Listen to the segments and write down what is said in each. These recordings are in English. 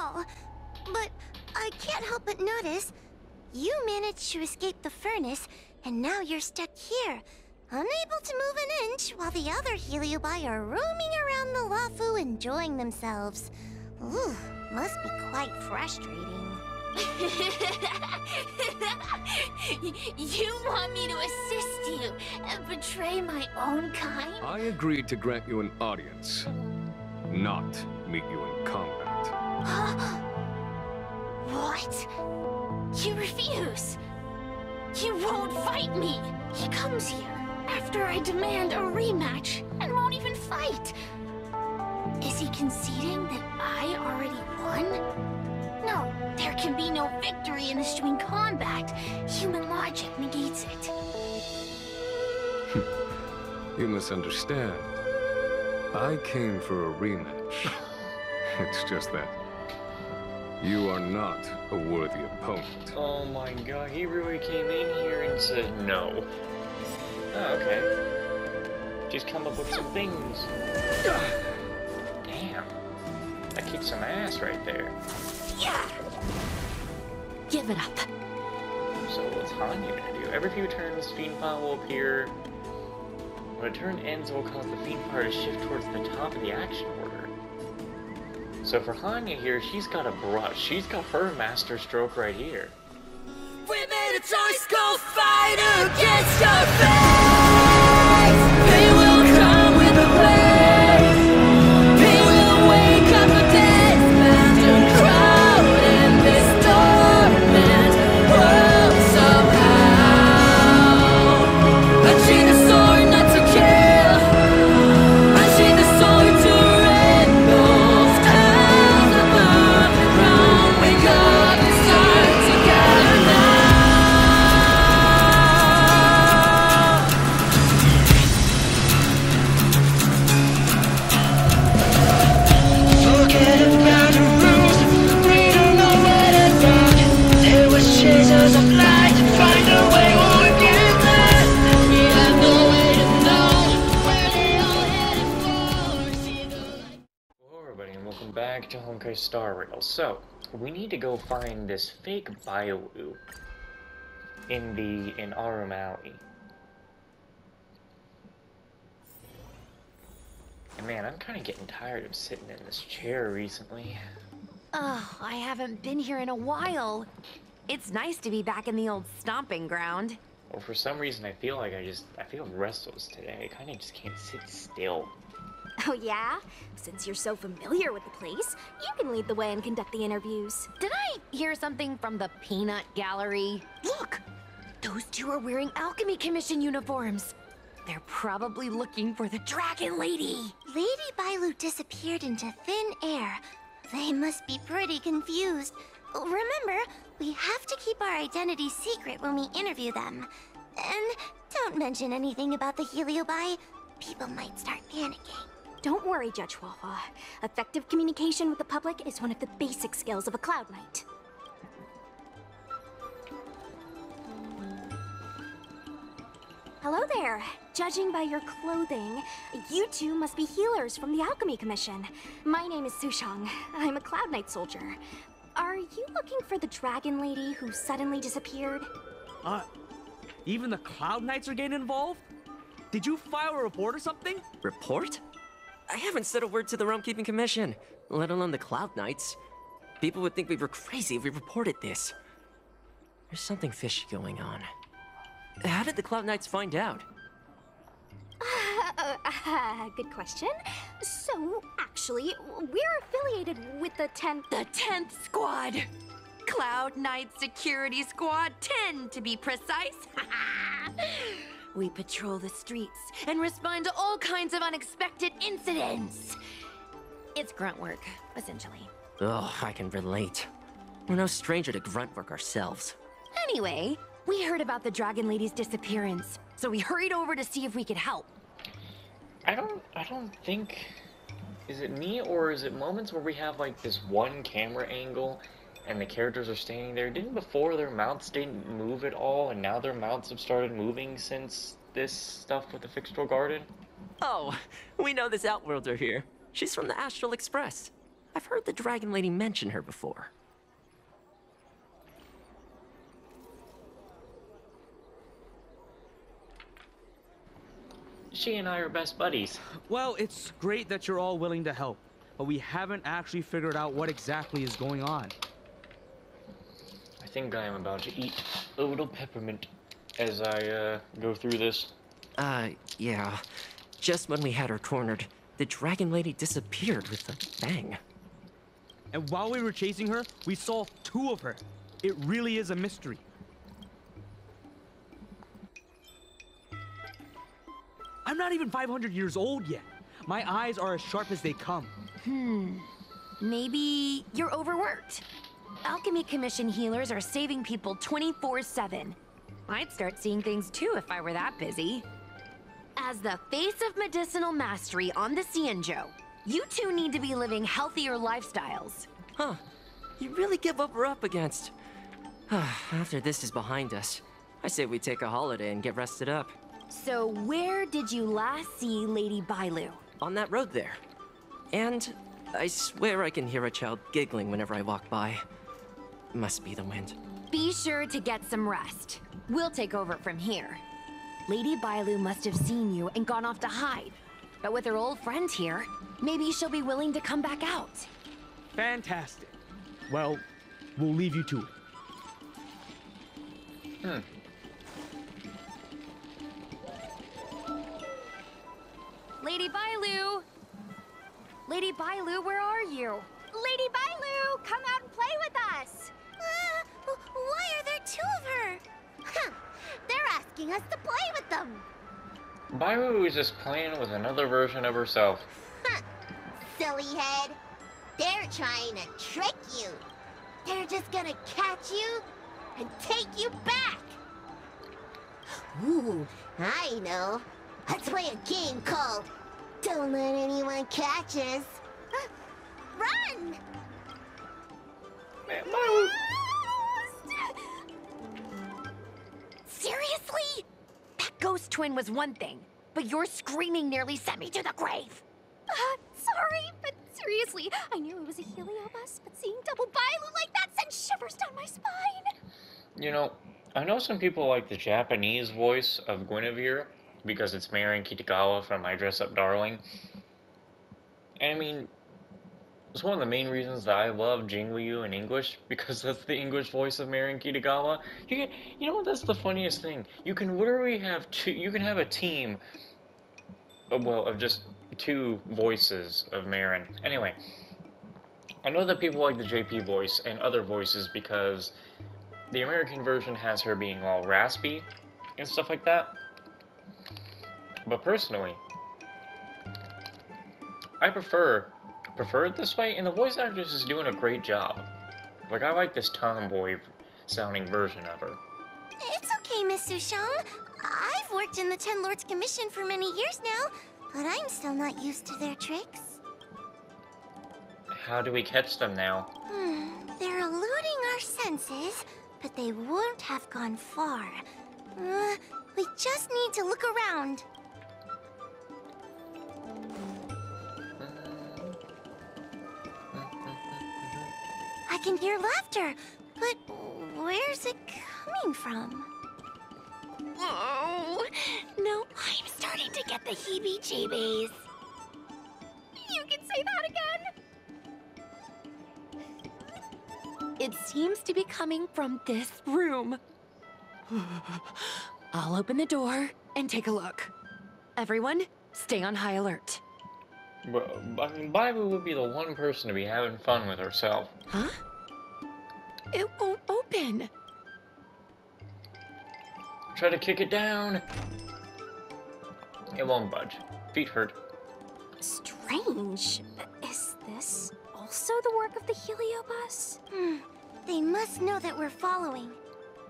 all. But I can't help but notice you managed to escape the furnace, and now you're stuck here, unable to move an inch while the other Heliobi are roaming around the Luofu enjoying themselves. Ooh, must be quite frustrating. you want me to assist you and betray my own kind? I agreed to grant you an audience, not meet you in combat. what? You refuse? You won't fight me! He comes here after I demand a rematch and won't even fight! Is he conceding that I already won? No, there can be no victory in eschewing combat. Human logic negates it. you misunderstand. I came for a rematch. it's just that. You are not a worthy opponent. Oh my god, he really came in here and said no. Oh, okay. Just come up with some things. Damn. That kicked some ass right there. Give it up. So what's Hanya gonna do? Every few turns, Fiend Fire will appear. When a turn ends, it will cause the Fiend Fire to shift towards the top of the action order. So for Hanya here, she's got a brush. She's got her Master Stroke right here. We made a choice, go fight against your fate! Find this fake Bailu in the in Aurum Alley. And man, I'm kind of getting tired of sitting in this chair recently. Oh, I haven't been here in a while. It's nice to be back in the old stomping ground. Well, for some reason, I feel like I just I feel restless today. I kind of just can't sit still. Oh, yeah? Since you're so familiar with the place, you can lead the way and conduct the interviews. Did I hear something from the peanut gallery? Look! Those two are wearing Alchemy Commission uniforms. They're probably looking for the Dragon Lady. Lady Bailu disappeared into thin air. They must be pretty confused. Remember, we have to keep our identity secret when we interview them. And don't mention anything about the Heliobi. People might start panicking. Don't worry, Judge Wawa. Effective communication with the public is one of the basic skills of a Cloud Knight. Hello there. Judging by your clothing, you two must be healers from the Alchemy Commission. My name is Sushang. I'm a Cloud Knight soldier. Are you looking for the Dragon Lady who suddenly disappeared? Uh, even the Cloud Knights are getting involved? Did you file a report or something? Report? I haven't said a word to the Realm Keeping Commission, let alone the Cloud Knights. People would think we were crazy if we reported this. There's something fishy going on. How did the Cloud Knights find out? Uh, uh, good question. So, actually, we're affiliated with the 10th. The 10th Squad! Cloud Knight Security Squad 10, to be precise. we patrol the streets and respond to all kinds of unexpected incidents. It's grunt work, essentially. Oh, I can relate. We're no stranger to grunt work ourselves. Anyway, we heard about the Dragon Lady's disappearance, so we hurried over to see if we could help. I don't I don't think is it me or is it moments where we have like this one camera angle and the characters are standing there? Didn't before their mouths didn't move at all and now their mouths have started moving since this stuff with the Fyxestroll Garden? Oh, we know this Outworlder here. She's from the Astral Express. I've heard the Dragon Lady mention her before. She and I are best buddies. Well, it's great that you're all willing to help, but we haven't actually figured out what exactly is going on. I think I am about to eat a little peppermint as I uh, go through this. Uh, yeah. Just when we had her cornered, the Dragon Lady disappeared with a bang. And while we were chasing her, we saw two of her. It really is a mystery. Not even 500 years old yet. My eyes are as sharp as they come. Hmm. Maybe you're overworked. Alchemy Commission healers are saving people 24 7. I'd start seeing things too if I were that busy. As the face of medicinal mastery on the Xianzhou, you two need to be living healthier lifestyles. Huh. You really give what we're up against. After this is behind us, I say we take a holiday and get rested up. So, where did you last see Lady Bailu? On that road there. And I swear I can hear a child giggling whenever I walk by. Must be the wind. Be sure to get some rest. We'll take over from here. Lady Bailu must have seen you and gone off to hide. But with her old friend here, maybe she'll be willing to come back out. Fantastic. Well, we'll leave you to it. Hmm. Lady Bailu! Lady Bailu, where are you? Lady Bailu, come out and play with us! Uh, why are there two of her? Huh, they're asking us to play with them. Bailu is just playing with another version of herself. Huh, silly head. They're trying to trick you. They're just gonna catch you and take you back. Ooh, I know. Let's play a game called Don't Let Anyone Catch Us. Huh, Run! Man, Bailu, Seriously? That ghost twin was one thing, but your screaming nearly sent me to the grave. Uh, sorry, but seriously, I knew it was a heliobus, but seeing double Bailu like that sent shivers down my spine. you know, I know some people like the Japanese voice of Guinaifen because it's Marin Kitagawa from My Dress Up Darling. And I mean, it's one of the main reasons that I love Jingliu in English because that's the English voice of Marin Kitagawa. You can, you know what? That's the funniest thing. You can literally have two. You can have a team. Of, well, of just two voices of Marin. Anyway, I know that people like the JP voice and other voices because the American version has her being all raspy and stuff like that. But personally, I prefer prefer it this way, and the voice actress is doing a great job. Like I like this tomboy sounding version of her. It's okay, Miss Sushang. I've worked in the Ten Lords Commission for many years now, but I'm still not used to their tricks. How do we catch them now? Hmm, they're eluding our senses, but they won't have gone far. Uh, we just need to look around. Can hear laughter, but where's it coming from? Oh, no, I'm starting to get the heebie-jeebies. You can say that again. It seems to be coming from this room. I'll open the door and take a look. Everyone, stay on high alert. But, I mean, Bailu would be the one person to be having fun with herself. Huh? It won't open. Try to kick it down. It won't budge. Feet hurt. Strange. Is this also the work of the heliobus? Hmm, they must know that we're following.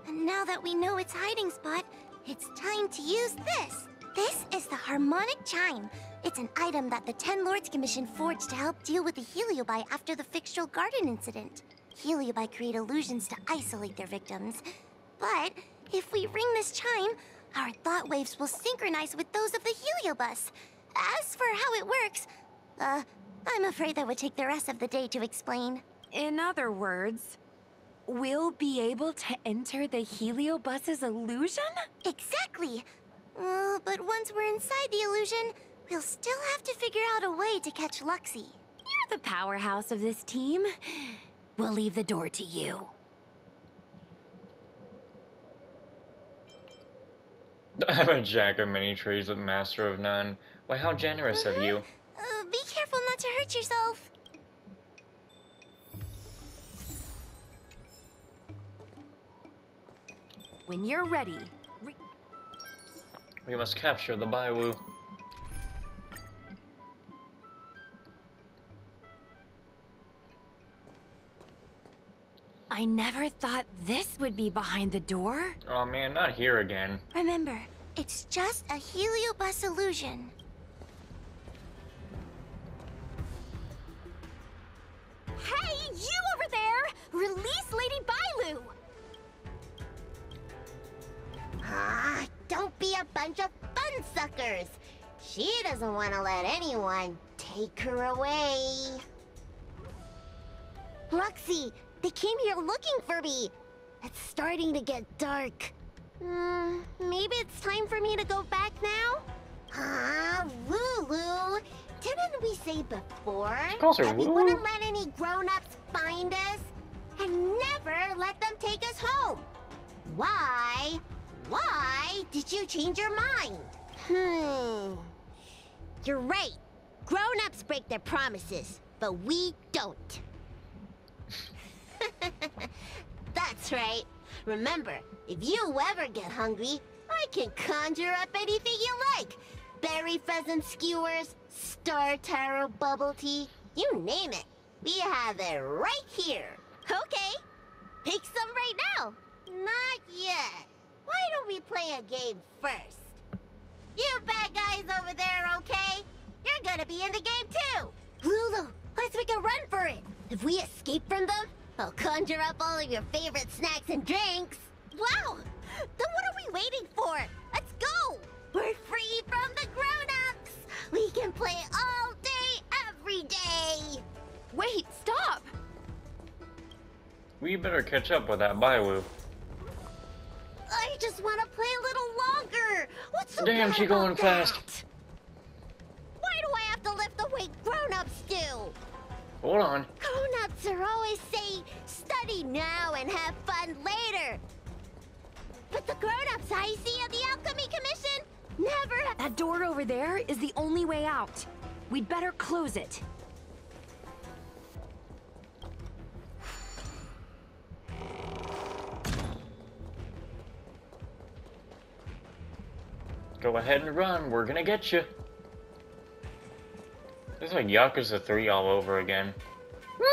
And now that we know its hiding spot, it's time to use this. This is the harmonic chime. It's an item that the Ten Lords Commission forged to help deal with the Heliobi after the Fyxestroll Garden incident. Heliobi create illusions to isolate their victims. But if we ring this chime, our thought waves will synchronize with those of the Heliobus. As for how it works, uh, I'm afraid that would take the rest of the day to explain. In other words, we'll be able to enter the Heliobus's illusion? Exactly. Uh, but once we're inside the illusion, we'll still have to figure out a way to catch Luxie. You're the powerhouse of this team. We'll leave the door to you. I'm a jack of many trades but master of none. Why, how generous of you. Uh, be careful not to hurt yourself. When you're ready, re- We must capture the Bailu. I never thought this would be behind the door. Oh man, not here again. Remember, it's just a heliobus illusion. Hey, you over there! Release Lady Bailu! Ah, don't be a bunch of fun suckers. She doesn't want to let anyone take her away. Luxie, they came here looking for me. It's starting to get dark. Hmm, maybe it's time for me to go back now? Ah, Lulu, didn't we say before that we wouldn't let any grown-ups find us and never let them take us home? Why? Why did you change your mind? Hmm. You're right. Grown-ups break their promises, but we don't. That's right. Remember, if you ever get hungry, I can conjure up anything you like. Berry pheasant skewers, star taro bubble tea, you name it. We have it right here. Okay. Pick some right now. Not yet. Why don't we play a game first? You bad guys over there, okay? You're gonna be in the game too! Lulu, let's make a run for it! If we escape from them, I'll conjure up all of your favorite snacks and drinks! Wow! Then what are we waiting for? Let's go! We're free from the grown-ups! We can play all day, every day! Wait, stop! We better catch up with that Bailu. I just want to play a little longer! What's so Damn, she going about fast. Why do I have to lift the weight grown-ups do? Hold on. Grown-ups are always saying, study now and have fun later. But the grown-ups I see at the Alchemy Commission never have... That door over there is the only way out. We'd better close it. Go ahead and run. We're gonna get you. This is like Yakuza 3 all over again.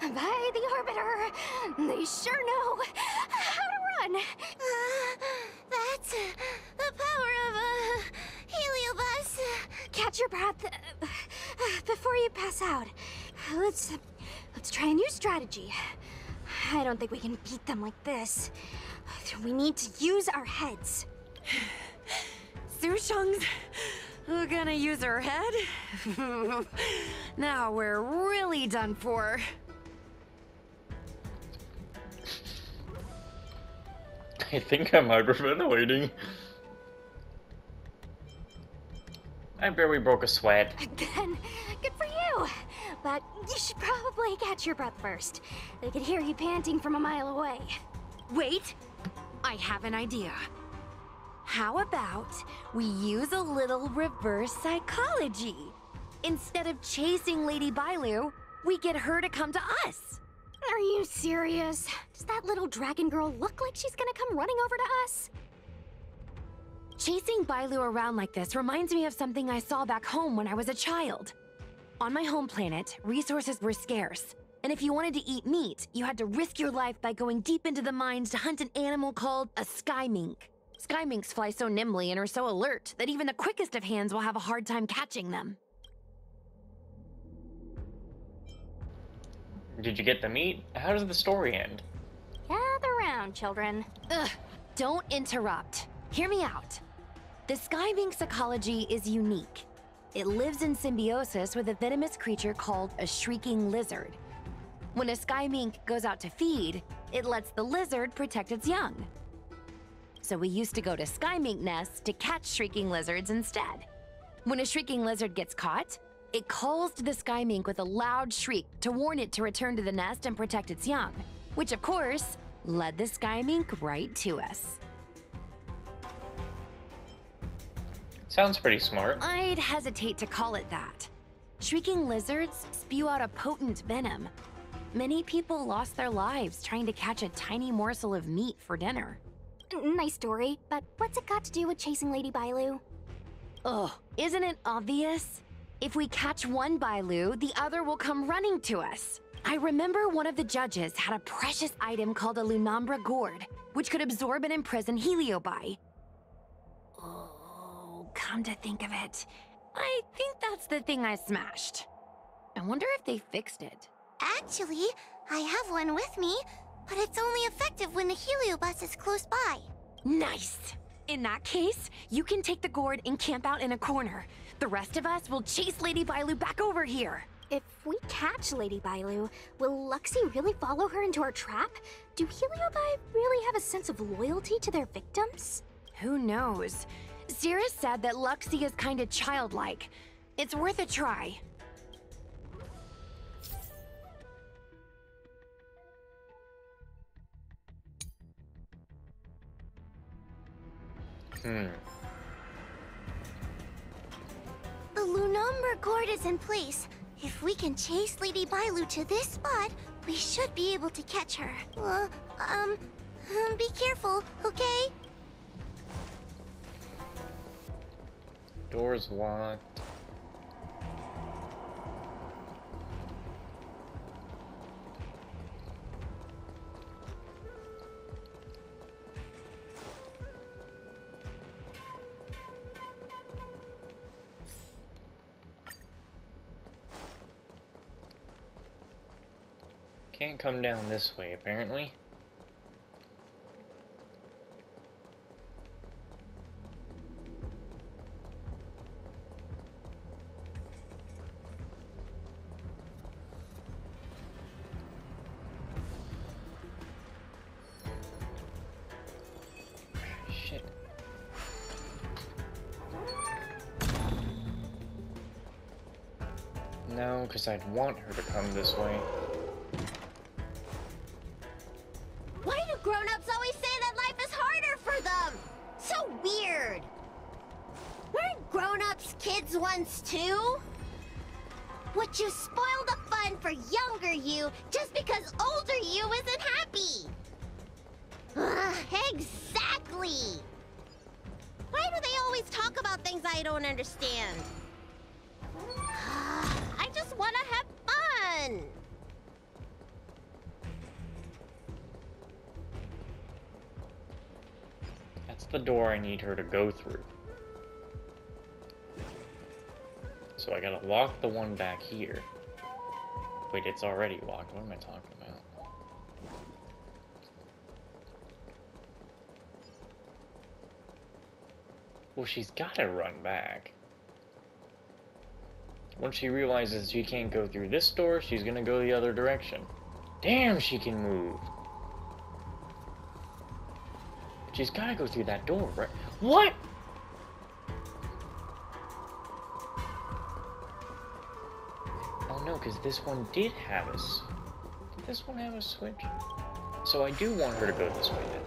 By the Arbiter, they sure know how to run. Uh, that's uh, the power of a heliobus. Catch your breath uh, before you pass out. Let's let's try a new strategy. I don't think we can beat them like this. We need to use our heads. Sushang's gonna use her head? now we're really done for. I think I'm hyperventilating. I barely broke a sweat. Then, good for you. But you should probably catch your breath first. They could hear you panting from a mile away. Wait, I have an idea. How about we use a little reverse psychology? Instead of chasing Lady Bailu, we get her to come to us. Are you serious? Does that little dragon girl look like she's gonna come running over to us? Chasing Bailu around like this reminds me of something I saw back home when I was a child. On my home planet, resources were scarce. And if you wanted to eat meat, you had to risk your life by going deep into the mines to hunt an animal called a sky mink. Sky minks fly so nimbly and are so alert that even the quickest of hands will have a hard time catching them. Did you get the meat? How does the story end? Gather round, children. Ugh, don't interrupt. Hear me out. The sky mink's ecology is unique. It lives in symbiosis with a venomous creature called a shrieking lizard. When a sky mink goes out to feed, it lets the lizard protect its young. So we used to go to sky mink nests to catch shrieking lizards instead. When a shrieking lizard gets caught, it calls to the sky mink with a loud shriek to warn it to return to the nest and protect its young, which of course led the sky mink right to us. Sounds pretty smart. I'd hesitate to call it that. Shrieking lizards spew out a potent venom. Many people lost their lives trying to catch a tiny morsel of meat for dinner. Nice story, but what's it got to do with chasing Lady Bailu? Ugh, isn't it obvious? If we catch one Bailu, the other will come running to us. I remember one of the judges had a precious item called a Lunambra gourd, which could absorb and imprison Heliobi. Oh, come to think of it, I think that's the thing I smashed. I wonder if they fixed it. Actually, I have one with me, but it's only effective when the heliobus is close by. Nice! In that case, you can take the gourd and camp out in a corner. The rest of us will chase Lady Bailu back over here. If we catch Lady Bailu, will Luxie really follow her into our trap? Do Heliobi really have a sense of loyalty to their victims? Who knows? Cirrus said that Luxie is kinda childlike. It's worth a try. Hmm. The Lunambra gourd is in place. If we can chase Lady Bailu to this spot, we should be able to catch her. Uh, um, um, be careful, okay? Door's locked. Can't come down this way, apparently. No, because I'd want her to come this way. The door I need her to go through. So I gotta lock the one back here. Wait, it's already locked. What am I talking about? Well, she's gotta run back. Once she realizes she can't go through this door, she's gonna go the other direction. Damn, she can move. She's gotta go through that door, right? What? Oh no, because this one did have us. Did this one have a switch? So I do want her to go this way then.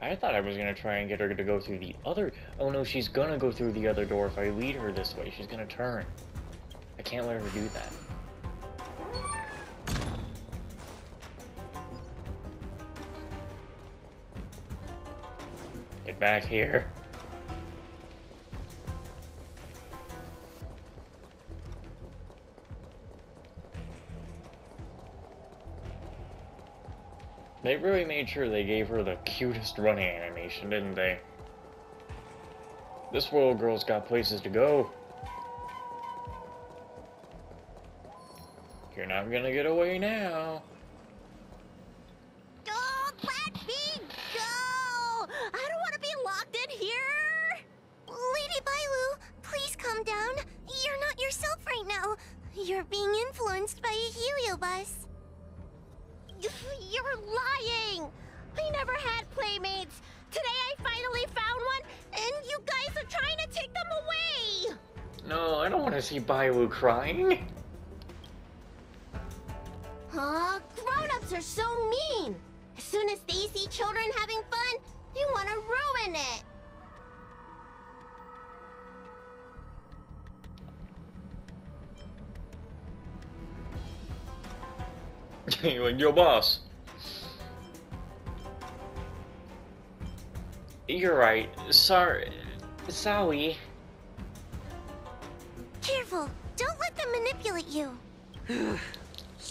I thought I was gonna try and get her to go through the other. Oh no, she's gonna go through the other door if I lead her this way. She's gonna turn. Can't let her do that. Get back here. They really made sure they gave her the cutest running animation, didn't they? This little girl's got places to go. Not gonna get away now. Oh, let me go! I don't want to be locked in here! Lady Bailu, please calm down. You're not yourself right now. You're being influenced by a heliobus. You're lying! I never had playmates. Today I finally found one, and you guys are trying to take them away! No, I don't want to see Bailu crying. Aw, grown-ups are so mean! As soon as they see children having fun, they want to ruin it! like, yo, boss. You're right. Sorry. Sorry. Careful! Don't let them manipulate you!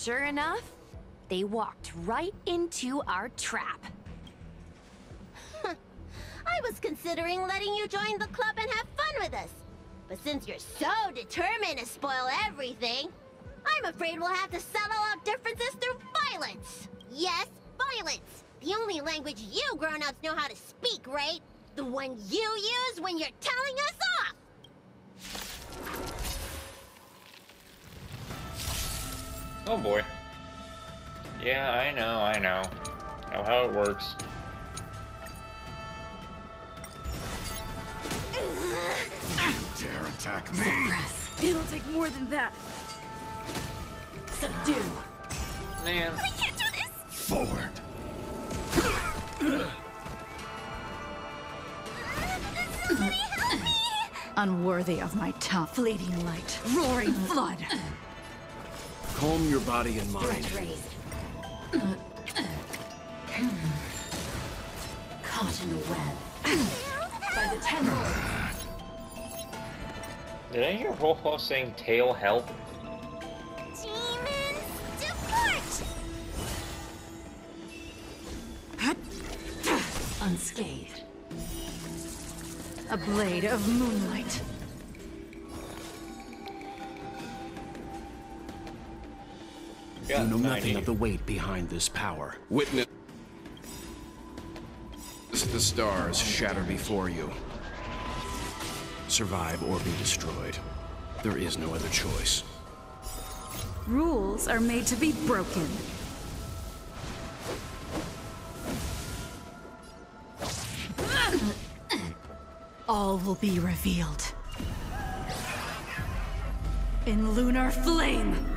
Sure enough, they walked right into our trap. I was considering letting you join the club and have fun with us. But since you're so determined to spoil everything, I'm afraid we'll have to settle our differences through violence. Yes, violence. The only language you grown-ups know how to speak, right? The one you use when you're telling us off! Oh boy. Yeah, I know, I know. Know how it works. Dare attack me? Suppress. It'll take more than that. Subdue. Man. I can't do this! Forward. Somebody help me! Unworthy of my tongue. Fleeting light. Roaring flood. Calm your body and mind. Caught in a web. By the tendrils. Did I hear Rojo saying tail help? Demons, depart! Unscathed. A blade of moonlight. You know 90. nothing of the weight behind this power. Witness the stars shatter before you. Survive or be destroyed. There is no other choice. Rules are made to be broken. All will be revealed. In lunar flame.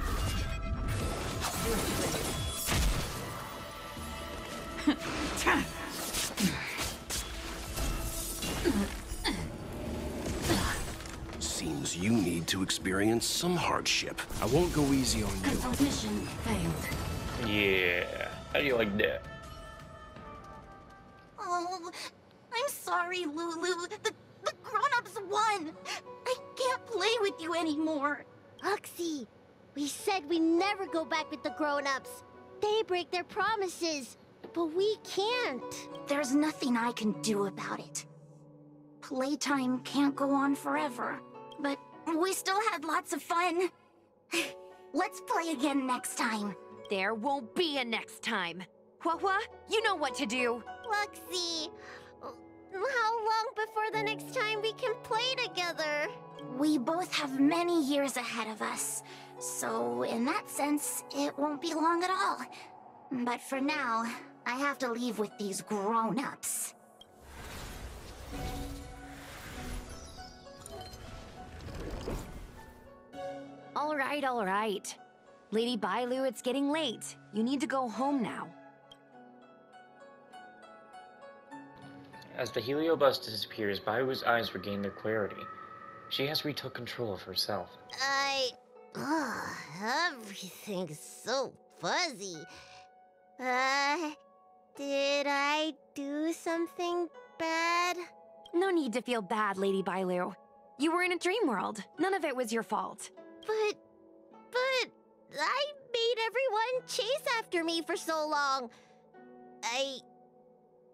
To experience some hardship. I won't go easy on you. Mission failed. Yeah. How do you like that? Oh, I'm sorry, Lulu. The, the grown-ups won. I can't play with you anymore. Luxie, we said we never go back with the grown-ups. They break their promises, but we can't. There's nothing I can do about it. Playtime can't go on forever, but we still had lots of fun. Let's play again next time. There won't be a next time. Hua you know what to do. Luxie, how long before the next time we can play together? We both have many years ahead of us, so in that sense, it won't be long at all. But for now, I have to leave with these grown-ups. All right, all right. Lady Bailu, it's getting late. You need to go home now. As the heliobus disappears, Bailu's eyes regain their clarity. She has retook control of herself. I. Ugh, everything's so fuzzy. Uh. Did I do something bad? No need to feel bad, Lady Bailu. You were in a dream world. None of it was your fault. But. But. I made everyone chase after me for so long. I.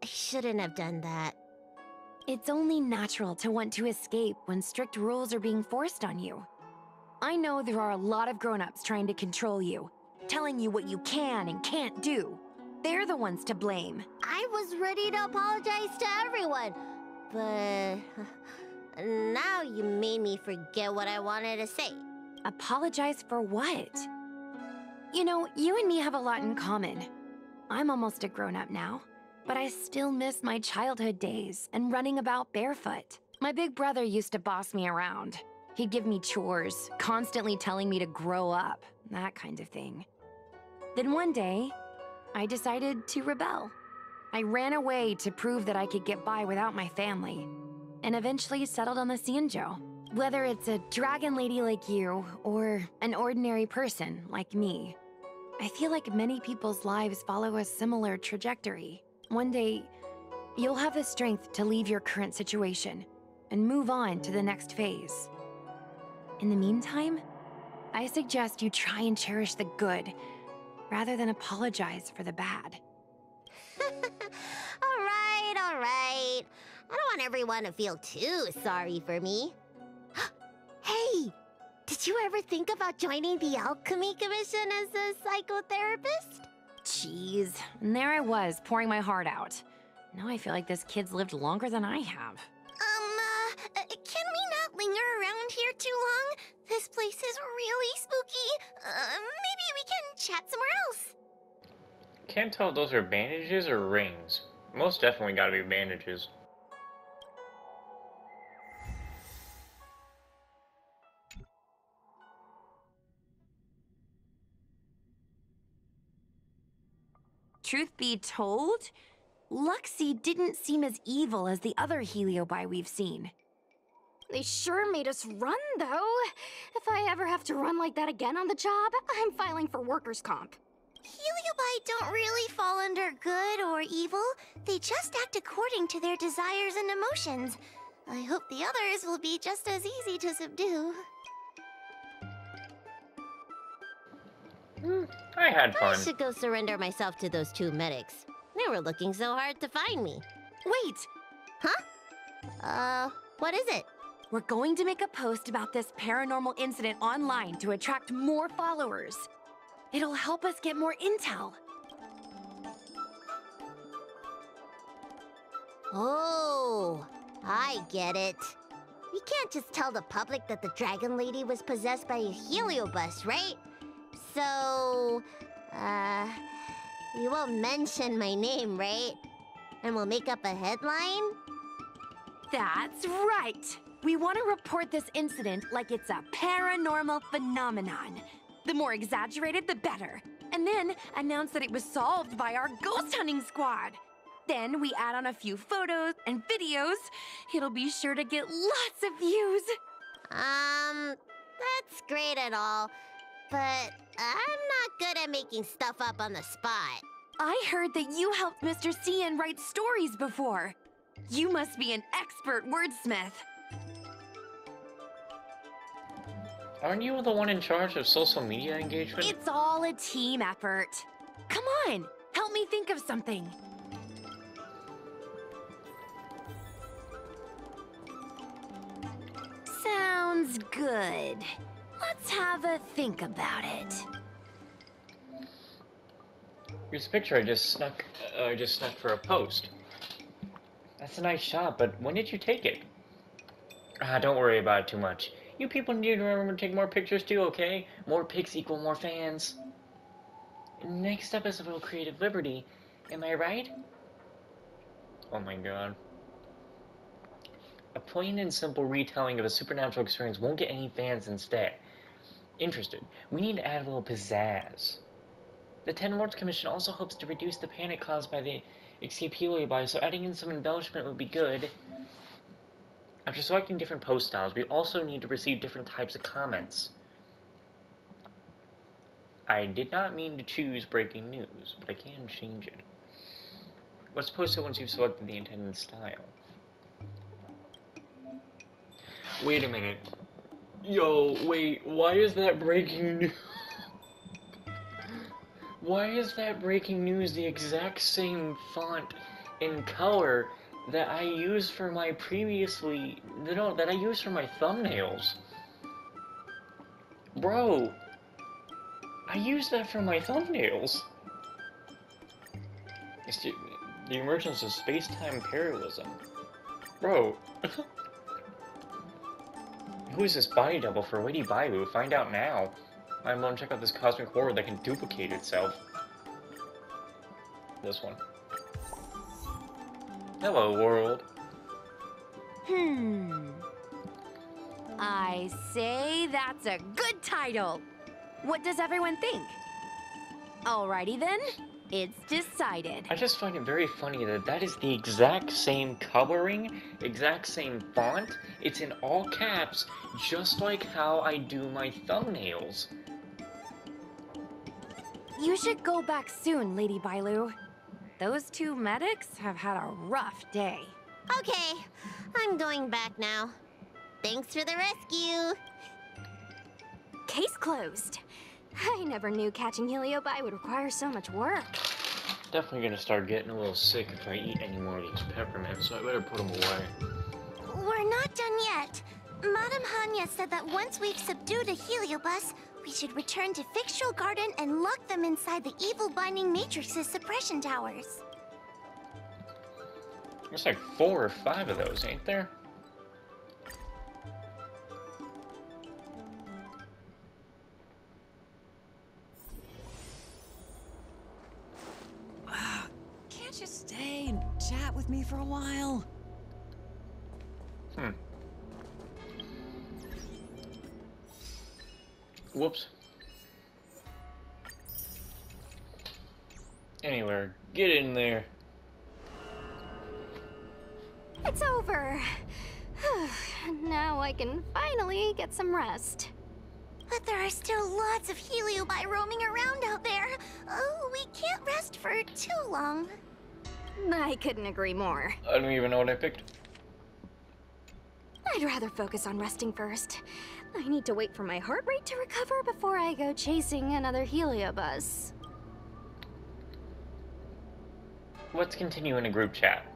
I shouldn't have done that. It's only natural to want to escape when strict rules are being forced on you. I know there are a lot of grown-ups trying to control you, telling you what you can and can't do. They're the ones to blame. I was ready to apologize to everyone, but now you made me forget what I wanted to say. Apologize for what? You know, you and me have a lot in common. I'm almost a grown-up now, but I still miss my childhood days and running about barefoot. My big brother used to boss me around. He'd give me chores, constantly telling me to grow up, that kind of thing. Then one day, I decided to rebel. I ran away to prove that I could get by without my family, and eventually settled on the Xianzhou. Whether it's a dragon lady like you, or an ordinary person like me, I feel like many people's lives follow a similar trajectory. One day, you'll have the strength to leave your current situation and move on to the next phase. In the meantime, I suggest you try and cherish the good rather than apologize for the bad. all right, all right. I don't want everyone to feel too sorry for me. Hey, did you ever think about joining the Alchemy Commission as a psychotherapist? Jeez, and there I was, pouring my heart out. Now I feel like this kid's lived longer than I have. Um, uh, uh, can we not linger around here too long? This place is really spooky. Uh, maybe we can chat somewhere else. Can't tell if those are bandages or rings. Most definitely gotta be bandages. Truth be told, Luxie didn't seem as evil as the other Heliobi we've seen. They sure made us run, though. If I ever have to run like that again on the job, I'm filing for workers' comp. Heliobi don't really fall under good or evil. They just act according to their desires and emotions. I hope the others will be just as easy to subdue. I had fun. I should go surrender myself to those two medics. They were looking so hard to find me. Wait! Huh? Uh, what is it? We're going to make a post about this paranormal incident online to attract more followers. It'll help us get more intel. Oh, I get it. We can't just tell the public that the Dragon Lady was possessed by a heliobus, right? So, uh, you won't mention my name, right? And we'll make up a headline? That's right! We want to report this incident like it's a paranormal phenomenon. The more exaggerated, the better. And then announce that it was solved by our ghost hunting squad. Then we add on a few photos and videos. It'll be sure to get lots of views. Um, that's great at all, but I'm not good at making stuff up on the spot. I heard that you helped Mr. Cian write stories before. You must be an expert wordsmith. Aren't you the one in charge of social media engagement? It's all a team effort. Come on, help me think of something. Sounds good. Let's have a think about it. Here's a picture I just snuck. Uh, I just snuck for a post. That's a nice shot, but when did you take it? Ah, don't worry about it too much. You people need to remember to take more pictures too, okay? More pics equal more fans. Next episode of Creative Liberty, am I right? Oh my god. A plain and simple retelling of a supernatural experience won't get any fans instead. Interested. We need to add a little pizzazz. The Ten Lords Commission also hopes to reduce the panic caused by the escape heliobi, so adding in some embellishment would be good. After selecting different post styles, we also need to receive different types of comments. I did not mean to choose breaking news, but I can change it. Let's post it once you've selected the intended style. Wait a minute. Yo, wait, why is that breaking news? Why is that breaking news the exact same font and color that I use for my previously no that I use for my thumbnails? Bro, I use that for my thumbnails. It's the, the emergence of space-time parallelism. Bro. Who is this body double for Lady Bailu? Find out now. I'm gonna check out this cosmic horror that can duplicate itself. This one. Hello, world. Hmm. I say that's a good title. What does everyone think? Alrighty then, it's decided. I just find it very funny that that is the exact same coloring, exact same font. It's in all caps, just like how I do my thumbnails. You should go back soon, Lady Bailu. Those two medics have had a rough day. Okay, I'm going back now. Thanks for the rescue. Case closed. I never knew catching Heliobi would require so much work. Definitely gonna start getting a little sick if I eat any more of these peppermints, so I better put them away. We're not done yet. Madame Hanya said that once we've subdued a heliobus, we should return to Fyxestroll Garden and lock them inside the evil binding matrix's suppression towers. There's like four or five of those, ain't there? With me for a while? Hmm. Whoops. Anywhere, get in there. It's over. now I can finally get some rest. But there are still lots of heliobi roaming around out there. Oh, we can't rest for too long. I couldn't agree more. I don't even know what I picked. I'd rather focus on resting first. I need to wait for my heart rate to recover before I go chasing another heliobus. Let's continue in a group chat.